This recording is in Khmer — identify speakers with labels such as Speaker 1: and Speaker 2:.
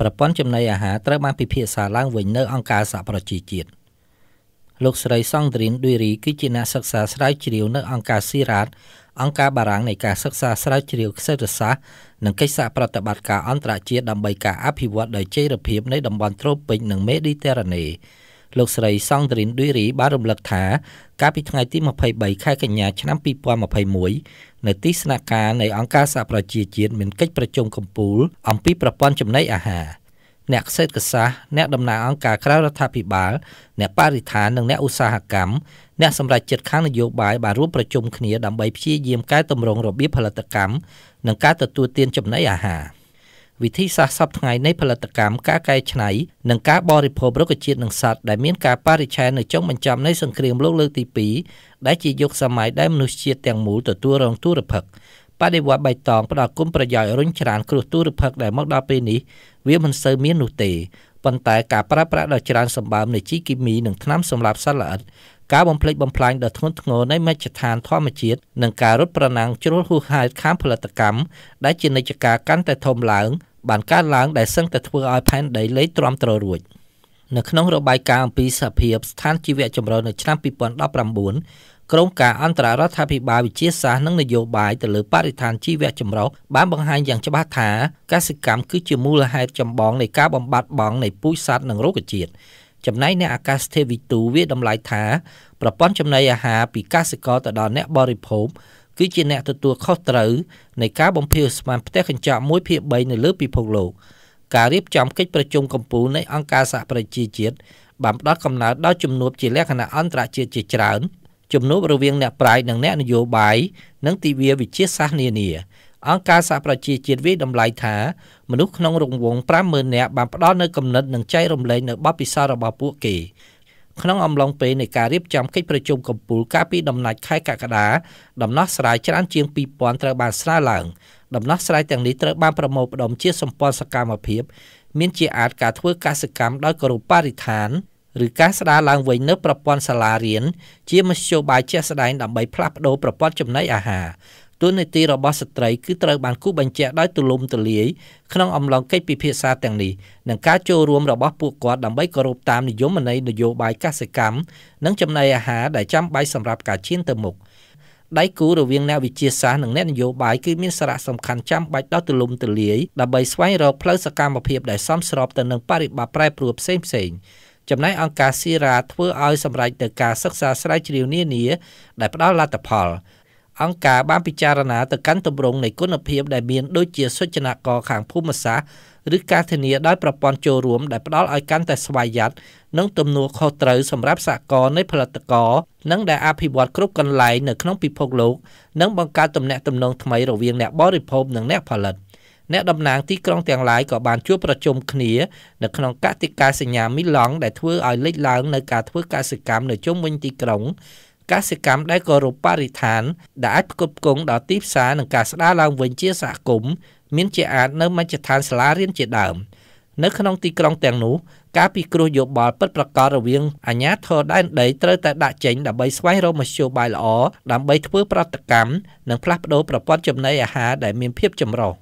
Speaker 1: ប្រព័ន្ធចំណីអាហារត្រូវបានពិភាក្សាឡើងវិញនៅអង្គការសហប្រជាជាតិលោកស្រីសង្ទ្រីនឌុយរីគឺជាអ្នកសិក្សាស្រាវជ្រាវនៅអង្គការស៊ីរ៉ាតអង្គការបារាំងនៃការសិក្សាស្រាវជ្រាវសេដ្ឋសាស្ត្រនិងកិច្ចសហប្រតិបត្តិការអន្តរជាតិដើម្បីការអភិវឌ្ឍដោយចីរភាពនៃតំបន់ត្រូពិចនិងមេឌីទែរ៉ាណេ លោកស្រី សង្ទ្រីនឌុយរីបានរំលឹកថាកាលពីថ្ងៃទី23ខែកញ្ញាឆ្នាំ2021នៅទីស្នាក់ការនៃអង្គការសហប្រជាជាតិមានកិច្ចប្រជុំកំពូលអំពីប្រព័ន្ធចំណីអាហារអ្នកសេដ្ឋសាស្ត្រអ្នកដំណើរអង្គការក្រៅរដ្ឋាភិបាល អ្នកបរិស្ថាននិងអ្នកឧស្សាហកម្មអ្នកសម្រេចចិត្តខាងនយោបាយបានរួមប្រជុំគ្នាដើម្បីព្យាយាមកែតម្រង់របៀបផលិតកម្មនិងការទទួលទានចំណីអាហារ វិធីសាស្ត្រសពថ្ងៃនៃផលិតកម្មការកែច្នៃនិងការបរិភោគរុក្ខជាតិនិងសត្វដែលមានការបរិឆេទនៅចុងបញ្ចប់នៃសង្គ្រាមលោកលើកទី2ដែលជាយុគសម័យដែលមនុស្សជាតិទាំងមូលទទួលរងទុរភិក្សបដិវត្តបៃតងផ្ដល់គុណប្រយោជន៍រុញច្រានគ្រោះទុរភិក្សដែលមកដល់ពេលនេះវាមិនសូវមាននោះទេប៉ុន្តែការប្រើប្រាស់ដ៏ច្រើនសម្បើមនៃជីគីមីនិងថ្នាំសម្លាប់សត្វល្អិតការបំផ្លិចបំផ្លាញដ៏ធ្ងន់ធ្ងរនៃមជ្ឈដ្ឋានធម្មជាតិនិងការរត់ប្រណាំងជ្រុលហួសហេតុខាងផលិតកម្មដែលជានិច្ចការកាន់តែធំឡើង បានកើតឡើងដែលសឹងតែធ្វើឲ្យផែនដីលែងទ្រាំទ្ររួចនៅក្នុងរបាយការណ៍អំពីសភាពស្ថានជីវៈចម្រុះនៅឆ្នាំ2019ក្រុមការអន្តររដ្ឋាភិបាលវិជាសាស្ត្រនិងនយោបាយទៅលើបរិស្ថានជីវៈចម្រុះបានបង្ហាញយ៉ាងច្បាស់ថាកសិកម្មគឺជាមូលហេតុចម្បងនៃការបំបត្តិបង់នៃពូជសត្វនិងរុក្ខជាតិចំណែកអ្នកអាកាសធាតុវិទូវាតម្លៃថាប្រព័ន្ធចំណីអាហារពីកសិករទៅដល់អ្នកបរិភោគ គឺជាអ្នកទទួលខុសត្រូវនៃការបំភាយឧស្ម័នផ្ទះកញ្ចក់1ភាគ3នៅលើពិភពលោកការរៀបចំកិច្ចប្រជុំកំពូលនៃអង្គការសហប្រជាជាតិបានផ្ដល់កំណើតដល់ជំនួបជាលក្ខណៈអន្តរជាតិជាច្រើនជំនួបរវាងអ្នកប្រាជ្ញនិងអ្នកនយោបាយនិងទិវាវិទ្យាសាស្ត្រនានាអង្គការសហប្រជាជាតិវិតម្លៃថាមនុស្សក្នុងរង្វង់50000នាក់បានផ្ដល់នូវគំនិតនិងចែករំលែកនៅបទពិសោធន៍របស់ពួកគេ ក្នុងអំឡុងពេលនៃការរៀបចំកិច្ចប្រជុំកំពូលកាលពីដំណាច់ខែកក្កដាដំណោះស្រាយច្រើនជាង2000ត្រូវបានស្រាវឡើងដំណោះស្រាយទាំងនេះត្រូវបានប្រមូលផ្ដុំជាសម្ព័ន្ធសកម្មភាពមានជាអាចការធ្វើកសិកម្មដោយគោរពបរិស្ថានឬការស្ដារឡើងវិញនៅប្រព័ន្ធសាលារៀនជាមធ្យោបាយជាក់ស្ដែងដើម្បីផ្លាស់ប្ដូរប្រព័ន្ធចំណីអាហារ ទូនីតិរបស់ស្ត្រីគឺត្រូវបានគូបញ្ជាក់ដោយទូលំទូលាយក្នុងអំឡុងកិច្ចពិភាក្សាទាំងនេះនិងការចូលរួមរបស់ពួកគាត់ដើម្បីគោរពតាមនិយមន័យនយោបាយកសិកម្មនិងចំណីអាហារដែលចាំបាច់សម្រាប់ការឈានទៅមុខដៃគូរវាងអ្នកវិទ្យាសាស្ត្រនិងអ្នកនយោបាយគឺមានសារៈសំខាន់ចាំបាច់ដល់ទូលំទូលាយដើម្បីស្វែងរកផ្លូវសកម្មភាពដែលសមស្របទៅនឹងបរិបទប្រែប្រួលផ្សេងៗចំណែកអង្គការស៊ីរ៉ាធ្វើឲ្យសម្រេចទៅការសិក្សាស្រាវជ្រាវនានាដែលផ្ដល់លទ្ធផល អង្គការបានពិចារណាទៅកាន់ទម្រង់នៃគុណភាពដែលមានដូចជាសុចនាករខាងភូមិសាស្ត្រឬការធានាដោយប្រព័ន្ធចូលរួមដែលផ្ដល់ឲ្យកាន់តែស្វ័យយ័តនិងទំនួលខុសត្រូវសម្រាប់សហគមន៍នៃផលិតករនិងដែលអភិវឌ្ឍគ្រប់កន្លែងនៅក្នុងពិភពលោកនិងបង្កើតទំនាក់ទំនងថ្មីរវាងអ្នកបរិភោគនិងអ្នកផលិត។អ្នកតំណាងទីក្រុងទាំងឡាយក៏បានជួបប្រជុំគ្នានៅក្នុងកតិកាសញ្ញាមីឡង់ដែលធ្វើឲ្យលេចឡើងនៅការធ្វើកសិកម្មនៅជុំវិញទីក្រុង កសិកម្មដែលគោរពបរិស្ថាន ដែលអាចផ្គត់ផ្គង់ដល់ទីផ្សារនិងការស្ដារឡើងវិញជាសហគមន៍មានជាអាចនៅមជ្ឈដ្ឋានសាលារៀនជាដើមនៅក្នុងទីក្រុងទាំងនោះការពិគ្រោះយោបល់ពិតប្រាកដរវាងអាជ្ញាធរដែនដីត្រូវតែដាក់ចេញដើម្បីស្វែងរកមធ្យោបាយល្អដើម្បីធ្វើប្រតិកម្មនិងផ្លាស់ប្តូរប្រព័ន្ធចំណីអាហារដែលមានភាពចម្រុះ។